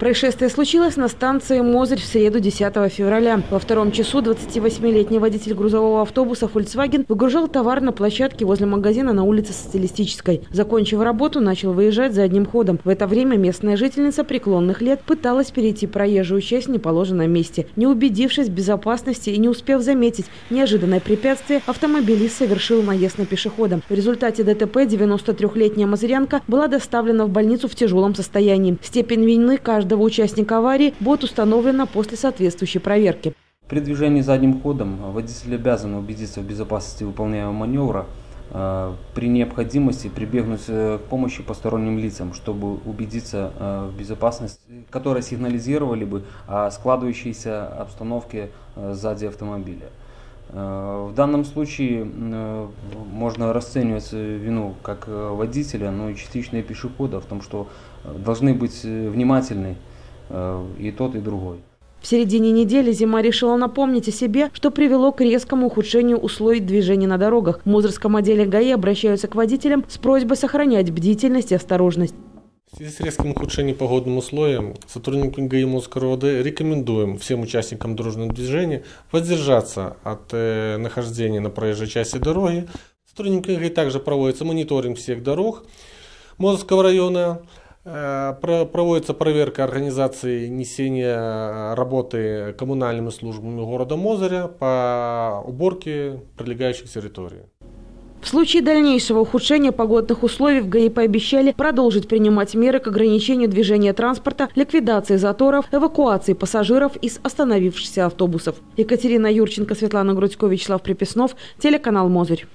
Происшествие случилось на станции Мозырь в среду 10 февраля. Во втором часу 28-летний водитель грузового автобуса Volkswagen выгружал товар на площадке возле магазина на улице Социалистической. Закончив работу, начал выезжать за одним ходом. В это время местная жительница преклонных лет пыталась перейти проезжую часть в неположенном месте. Не убедившись в безопасности и не успев заметить неожиданное препятствие, автомобилист совершил наезд на пешехода. В результате ДТП 93-летняя мазырянка была доставлена в больницу в тяжелом состоянии. Степень вины каждого каждого участника аварии будет установлена после соответствующей проверки. При движении задним ходом водитель обязан убедиться в безопасности выполняемого маневра, э, при необходимости прибегнуть э, к помощи посторонним лицам, чтобы убедиться э, в безопасности, которые сигнализировали бы о складывающейся обстановке сзади автомобиля. В данном случае можно расценивать вину как водителя, но и частично и пешехода в том, что должны быть внимательны и тот, и другой. В середине недели зима решила напомнить о себе, что привело к резкому ухудшению условий движения на дорогах. В Музырском отделе ГАИ обращаются к водителям с просьбой сохранять бдительность и осторожность. В связи с резким ухудшением погодным условиям сотрудники ГАИ Москороды рекомендуем всем участникам дорожного движения воздержаться от э, нахождения на проезжей части дороги. Сотрудниками также проводится мониторинг всех дорог Мозырского района. Проводится проверка организации несения работы коммунальными службами города Мозыря по уборке прилегающих территорий. В случае дальнейшего ухудшения погодных условий в ГАИ пообещали продолжить принимать меры к ограничению движения транспорта, ликвидации заторов, эвакуации пассажиров из остановившихся автобусов. Екатерина Юрченко, Светлана Грудько, Вячеслав Приписнов, телеканал «Мозырь».